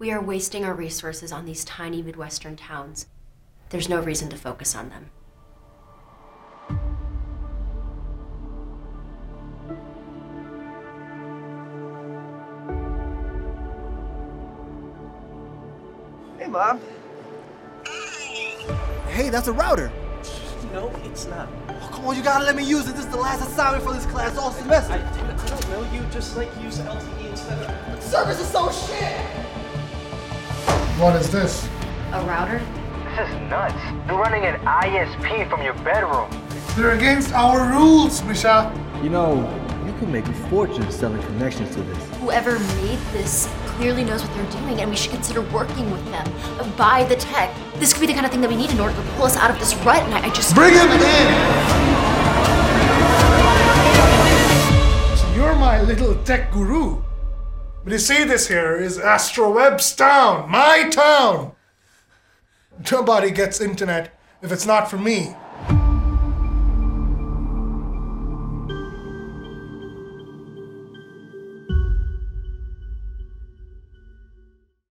We are wasting our resources on these tiny Midwestern towns. There's no reason to focus on them. Hey, Mom. Hey, that's a router. No, it's not. Oh, come on, you gotta let me use it. This is the last assignment for this class all semester. I, dude, I don't know you. Just like use LTE instead of. Service is so shit. What is this? A router? This is nuts. You're running an ISP from your bedroom. They're against our rules, Misha. You know, you could make a fortune selling connections to this. Whoever made this clearly knows what they're doing, and we should consider working with them. Buy the tech. This could be the kind of thing that we need in order to pull us out of this rut, and I, I just. Bring him in! So you're my little tech guru. But you see, this here is Astroweb's town, my town. Nobody gets internet if it's not for me.